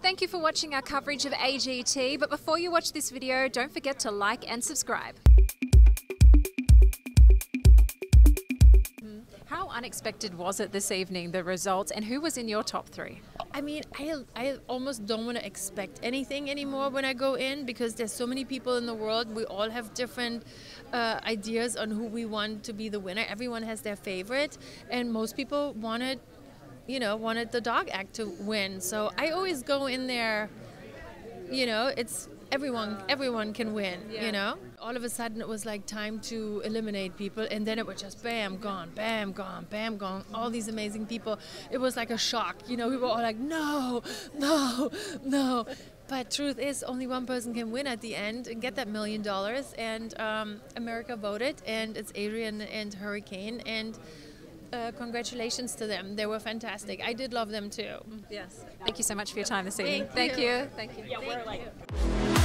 Thank you for watching our coverage of AGT, but before you watch this video, don't forget to like and subscribe. How unexpected was it this evening, the results, and who was in your top three? I mean, I, I almost don't want to expect anything anymore when I go in because there's so many people in the world. We all have different uh, ideas on who we want to be the winner. Everyone has their favorite, and most people wanted, you know, wanted the dog act to win. So I always go in there, you know, it's everyone everyone can win yeah. you know? All of a sudden it was like time to eliminate people and then it was just bam gone bam gone bam gone. All these amazing people. It was like a shock you know? We were all like no no no. But truth is only one person can win at the end and get that million dollars and um, america voted and it's adrian and hurricane and uh, congratulations to them. They were fantastic. I did love them too. Yes. Thank you so much for your time this evening. Thank, Thank you. you. Thank you. Yeah, we're like.